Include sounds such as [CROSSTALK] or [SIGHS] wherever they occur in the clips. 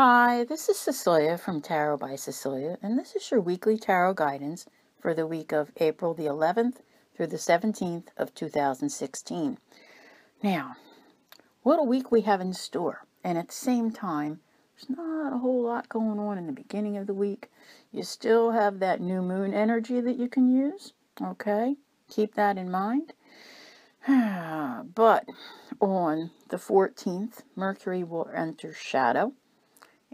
Hi, this is Cecelia from Tarot by Cecelia, and this is your weekly tarot guidance for the week of April the 11th through the 17th of 2016. Now, what a week we have in store, and at the same time, there's not a whole lot going on in the beginning of the week. You still have that new moon energy that you can use, okay? Keep that in mind. [SIGHS] but on the 14th, Mercury will enter shadow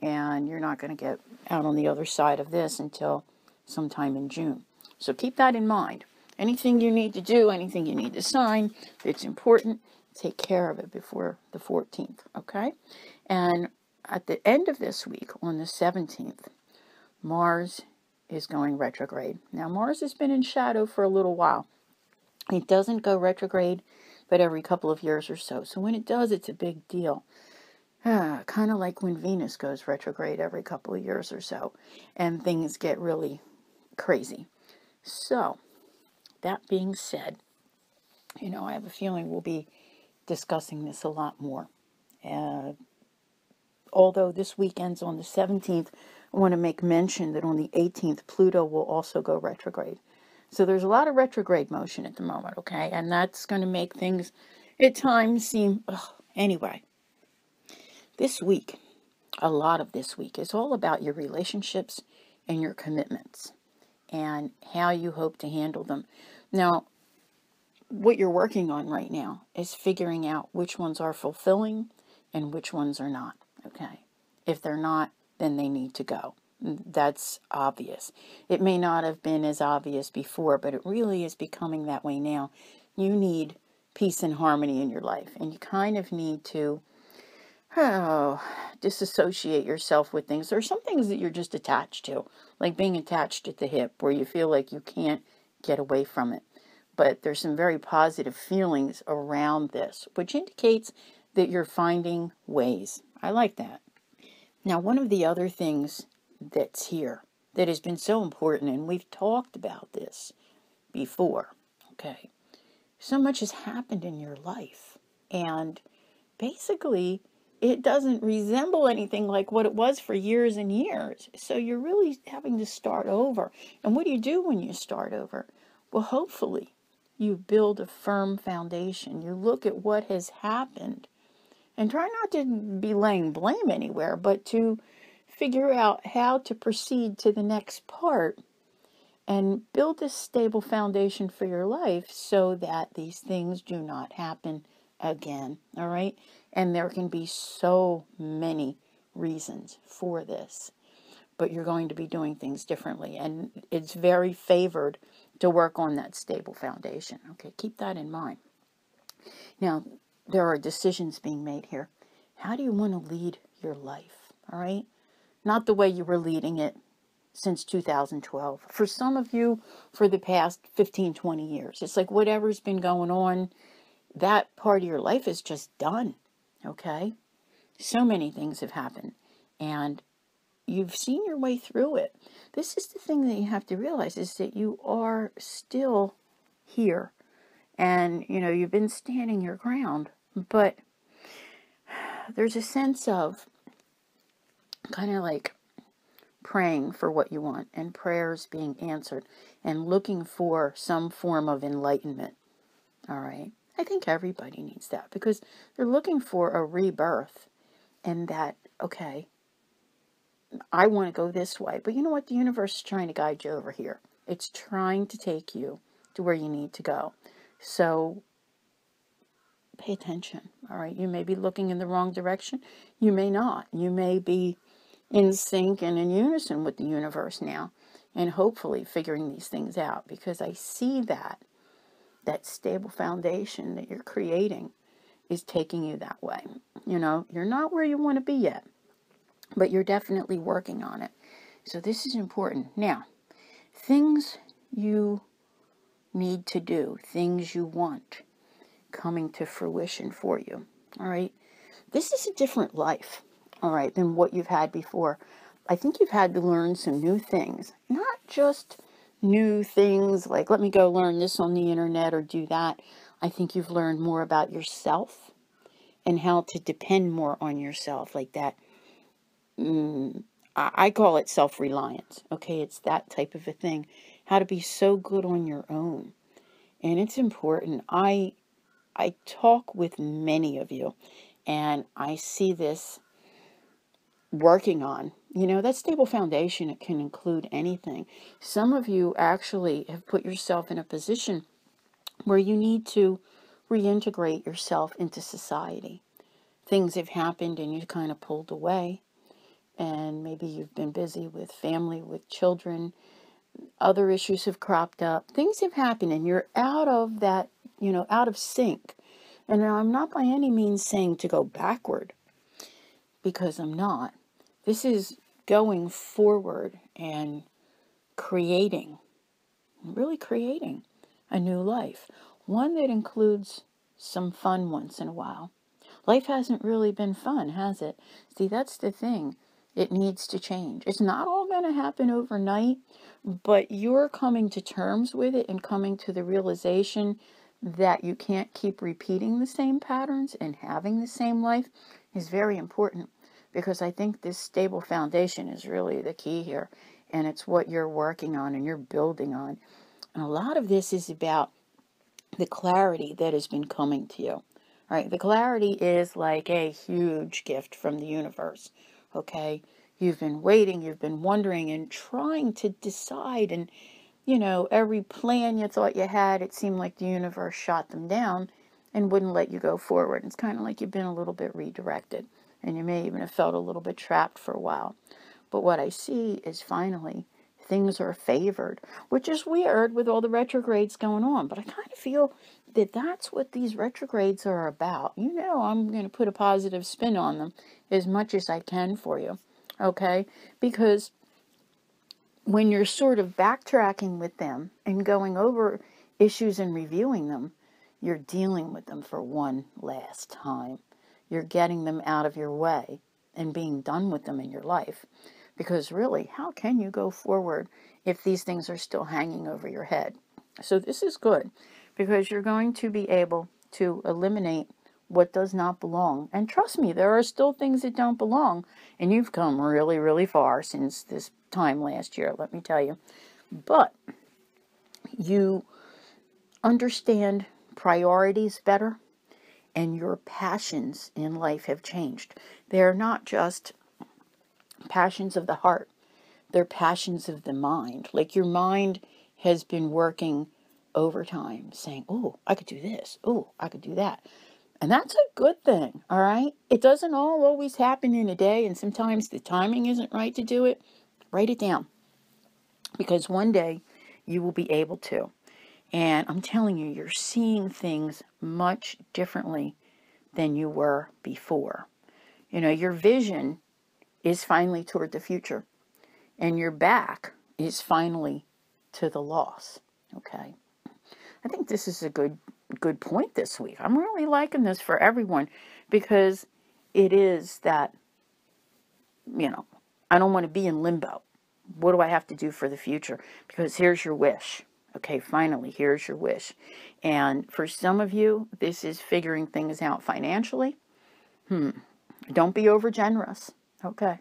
and you're not going to get out on the other side of this until sometime in June. So keep that in mind. Anything you need to do, anything you need to sign, it's important. Take care of it before the 14th, okay? And at the end of this week, on the 17th, Mars is going retrograde. Now, Mars has been in shadow for a little while. It doesn't go retrograde, but every couple of years or so. So when it does, it's a big deal. Ah, kind of like when Venus goes retrograde every couple of years or so, and things get really crazy. So, that being said, you know, I have a feeling we'll be discussing this a lot more. Uh, although this weekend's on the 17th, I want to make mention that on the 18th, Pluto will also go retrograde. So there's a lot of retrograde motion at the moment, okay? And that's going to make things at times seem, ugh, anyway. This week, a lot of this week, is all about your relationships and your commitments and how you hope to handle them. Now, what you're working on right now is figuring out which ones are fulfilling and which ones are not. Okay. If they're not, then they need to go. Mm, that's obvious. It may not have been as obvious before, but it really is becoming that way now. You need peace and harmony in your life, and you kind of need to oh, disassociate yourself with things. There are some things that you're just attached to, like being attached at the hip, where you feel like you can't get away from it. But there's some very positive feelings around this, which indicates that you're finding ways. I like that. Now, one of the other things that's here that has been so important, and we've talked about this before, okay? So much has happened in your life. And basically, it doesn't resemble anything like what it was for years and years. So you're really having to start over. And what do you do when you start over? Well, hopefully, you build a firm foundation. You look at what has happened and try not to be laying blame anywhere, but to figure out how to proceed to the next part and build a stable foundation for your life so that these things do not happen again. All right. And there can be so many reasons for this, but you're going to be doing things differently. And it's very favored to work on that stable foundation. Okay. Keep that in mind. Now, there are decisions being made here. How do you want to lead your life? All right. Not the way you were leading it since 2012. For some of you, for the past 15, 20 years. It's like whatever's been going on that part of your life is just done. Okay? So many things have happened. And you've seen your way through it. This is the thing that you have to realize is that you are still here. And, you know, you've been standing your ground. But there's a sense of kind of like praying for what you want and prayers being answered and looking for some form of enlightenment. All right. I think everybody needs that because they're looking for a rebirth and that, okay, I want to go this way. But you know what? The universe is trying to guide you over here. It's trying to take you to where you need to go. So pay attention. All right. You may be looking in the wrong direction. You may not. You may be in sync and in unison with the universe now and hopefully figuring these things out because I see that that stable foundation that you're creating is taking you that way. You know, you're not where you want to be yet, but you're definitely working on it. So this is important. Now, things you need to do, things you want coming to fruition for you. All right. This is a different life, all right, than what you've had before. I think you've had to learn some new things, not just new things like let me go learn this on the internet or do that. I think you've learned more about yourself and how to depend more on yourself like that mm, I call it self reliance. Okay, it's that type of a thing. How to be so good on your own. And it's important. I I talk with many of you and I see this working on. You know, that stable foundation it can include anything. Some of you actually have put yourself in a position where you need to reintegrate yourself into society. Things have happened and you kind of pulled away and maybe you've been busy with family, with children, other issues have cropped up, things have happened, and you're out of that, you know, out of sync. And now I'm not by any means saying to go backward, because I'm not. This is going forward and creating, really creating a new life, one that includes some fun once in a while. Life hasn't really been fun, has it? See, that's the thing. It needs to change. It's not all going to happen overnight, but you're coming to terms with it and coming to the realization that you can't keep repeating the same patterns and having the same life is very important because I think this stable foundation is really the key here. And it's what you're working on and you're building on. And a lot of this is about the clarity that has been coming to you. Right, the clarity is like a huge gift from the universe okay? You've been waiting, you've been wondering and trying to decide. And, you know, every plan you thought you had, it seemed like the universe shot them down and wouldn't let you go forward. It's kind of like you've been a little bit redirected. And you may even have felt a little bit trapped for a while. But what I see is finally things are favored, which is weird with all the retrogrades going on. But I kind of feel that that's what these retrogrades are about. You know, I'm going to put a positive spin on them as much as I can for you, okay? Because when you're sort of backtracking with them and going over issues and reviewing them, you're dealing with them for one last time. You're getting them out of your way and being done with them in your life. Because really, how can you go forward if these things are still hanging over your head? So, this is good because you're going to be able to eliminate what does not belong. And trust me, there are still things that don't belong. And you've come really, really far since this time last year, let me tell you. But you understand priorities better, and your passions in life have changed. They're not just passions of the heart, they're passions of the mind. Like your mind has been working overtime, saying, Oh, I could do this. Oh, I could do that. And that's a good thing, all right? It doesn't all always happen in a day, and sometimes the timing isn't right to do it. Write it down because one day you will be able to. And I'm telling you, you're seeing things much differently than you were before. You know, your vision is finally toward the future, and your back is finally to the loss. Okay. I think this is a good good point this week. I'm really liking this for everyone because it is that you know, I don't want to be in limbo. What do I have to do for the future? Because here's your wish. Okay, finally, here's your wish. And for some of you, this is figuring things out financially. Hmm. Don't be over generous. Okay.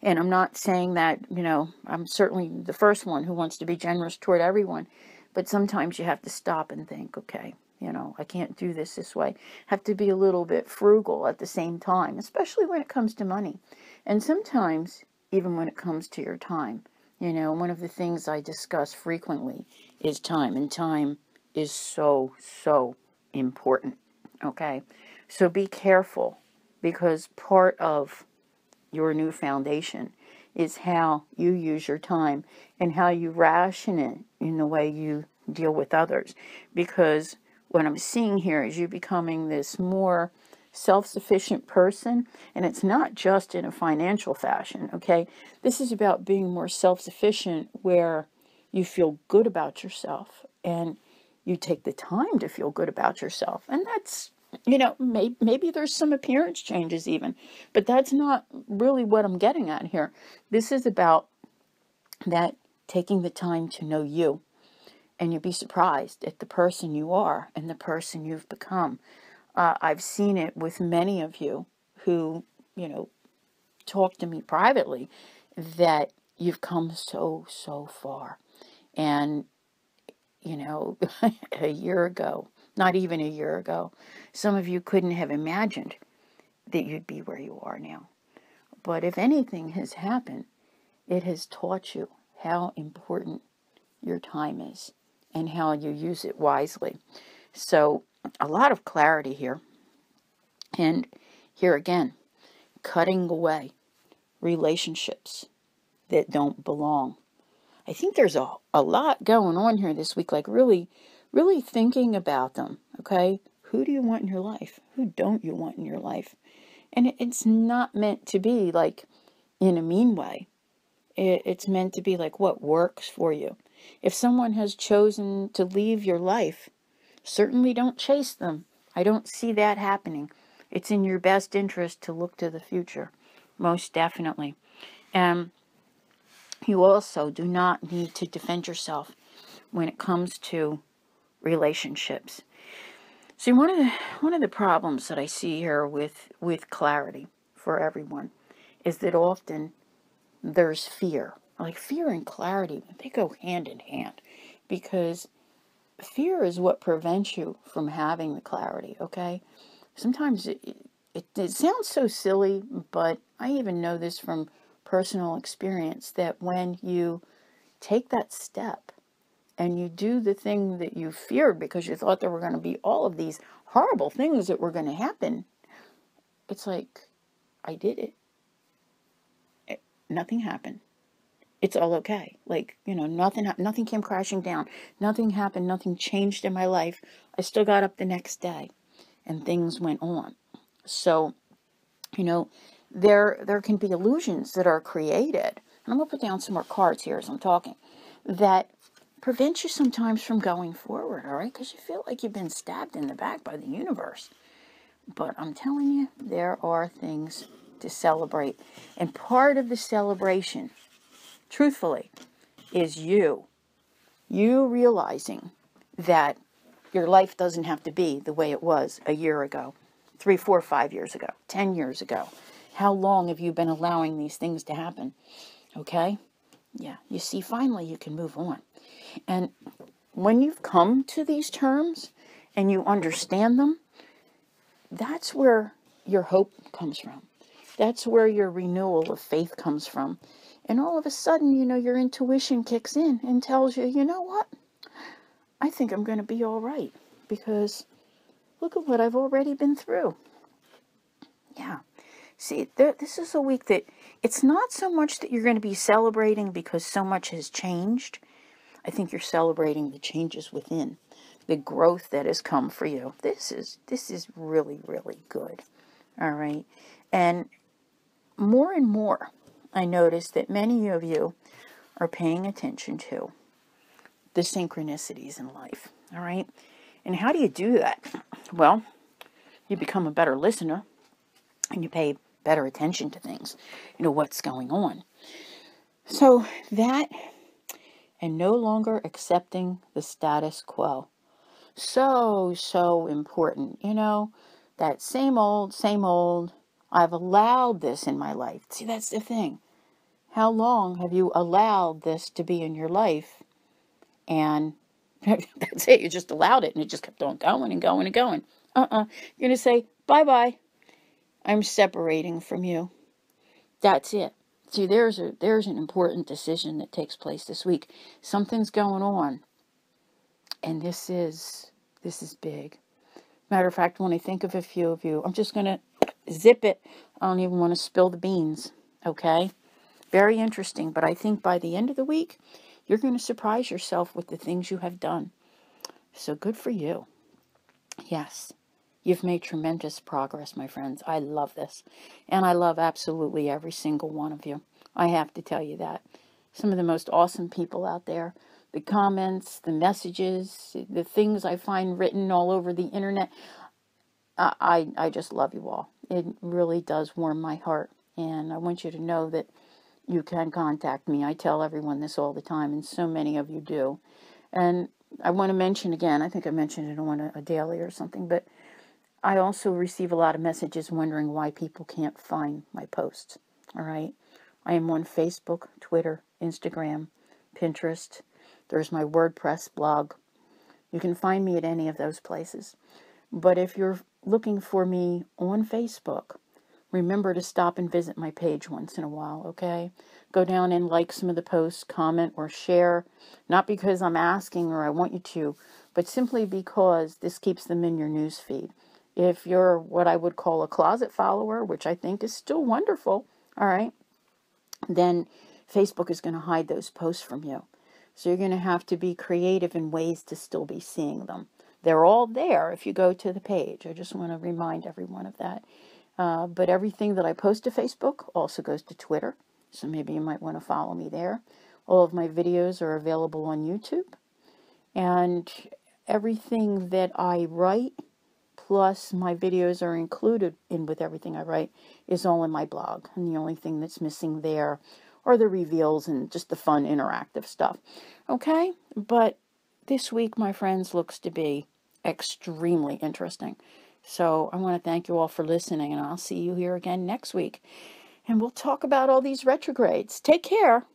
And I'm not saying that, you know, I'm certainly the first one who wants to be generous toward everyone. But sometimes you have to stop and think, okay, you know, I can't do this this way. Have to be a little bit frugal at the same time, especially when it comes to money. And sometimes, even when it comes to your time. You know, one of the things I discuss frequently is time, and time is so, so important. Okay? So be careful because part of your new foundation is how you use your time and how you ration it in the way you deal with others. Because what I'm seeing here is you becoming this more self sufficient person, and it's not just in a financial fashion, okay? This is about being more self sufficient where you feel good about yourself and you take the time to feel good about yourself. And that's you know, may, maybe there's some appearance changes even, but that's not really what I'm getting at here. This is about that taking the time to know you, and you'd be surprised at the person you are and the person you've become. Uh, I've seen it with many of you who, you know, talk to me privately that you've come so, so far. And, you know, [LAUGHS] a year ago, not even a year ago, some of you couldn't have imagined that you'd be where you are now. But if anything has happened, it has taught you how important your time is and how you use it wisely. So, a lot of clarity here. And here again, cutting away relationships that don't belong. I think there's a, a lot going on here this week, like really, really thinking about them. Okay. Who do you want in your life? Who don't you want in your life? And it's not meant to be like in a mean way. It's meant to be like what works for you. If someone has chosen to leave your life, certainly don't chase them. I don't see that happening. It's in your best interest to look to the future, most definitely. And you also do not need to defend yourself when it comes to relationships. See, one of the one of the problems that I see here with with clarity for everyone is that often there's fear. Like fear and clarity, they go hand in hand because fear is what prevents you from having the clarity, okay? Sometimes it, it, it sounds so silly, but I even know this from personal experience that when you take that step and you do the thing that you feared because you thought there were going to be all of these horrible things that were going to happen, it's like, I did it. it nothing happened. It's all okay. Like, you know, nothing nothing came crashing down. Nothing happened, nothing changed in my life. I still got up the next day and things went on. So, you know, there there can be illusions that are created. And I'm going to put down some more cards here as I'm talking that prevent you sometimes from going forward, all right? Because you feel like you've been stabbed in the back by the universe. But I'm telling you, there are things to celebrate. And part of the celebration, truthfully, is you. You realizing that your life doesn't have to be the way it was a year ago, three, four, five years ago, ten years ago. How long have you been allowing these things to happen? Okay? Yeah, you see, finally you can move on. And when you've come to these terms and you understand them, that's where your hope comes from. That's where your renewal of faith comes from. And all of a sudden, you know, your intuition kicks in and tells you, you know what? I think I'm going to be all right because look at what I've already been through. Yeah. See, this is a week that it's not so much that you're going to be celebrating because so much has changed. I think you're celebrating the changes within, the growth that has come for you. This is this is really really good. All right. And more and more I notice that many of you are paying attention to the synchronicities in life. All right. And how do you do that? Well, you become a better listener and you pay better attention to things, you know, what's going on. So that and no longer accepting the status quo. So, so important. You know, that same old, same old. I've allowed this in my life. See, that's the thing. How long have you allowed this to be in your life? And [LAUGHS] that's it. You just allowed it and it just kept on going and going and going. Uh uh-uh. uh. you are going to say, bye bye. I'm separating from you. That's it. See, there's a there's an important decision that takes place this week. Something's going on. And this is this is big. Matter of fact, when I think of a few of you, I'm just gonna zip it. I don't even want to spill the beans. Okay? Very interesting. But I think by the end of the week, you're going to surprise yourself with the things you have done. So good for you. Yes. You've made tremendous progress, my friends. I love this. And I love absolutely every single one of you. I have to tell you that. Some of the most awesome people out there. The comments, the messages, the things I find written all over the internet. I, I, just love you all. It really does warm my heart. And I want you to know that you can contact me. I tell everyone this all the time, and so many of you do. And I want to mention again, I think I mentioned it on a, a daily or something, but I also receive a lot of messages wondering why people can't find my posts. All right. I am on Facebook, Twitter, Instagram, Pinterest. There's my WordPress blog. You can find me at any of those places. But if you're looking for me on Facebook, remember to stop and visit my page once in a while, okay? Go down and like some of the posts, comment, or share. Not because I'm asking or I want you to, but simply because this keeps them in your news feed. If you're what I would call a closet follower, which I think is still wonderful, all right, then Facebook is going to hide those posts from you. So you're going to have to be creative in ways to still be seeing them. They're all there if you go to the page. I just want to remind everyone of that. Uh, but everything that I post to Facebook also goes to Twitter. So maybe you might want to follow me there. All of my videos are available on YouTube. And everything that I write, plus my videos are included in with everything I write, is all in my blog. And the only thing that's missing there are the reveals and just the fun interactive stuff. Okay? But this week, my friends, looks to be extremely interesting. So I want to thank you all for listening, and I'll see you here again next week. And we'll talk about all these retrogrades. Take care.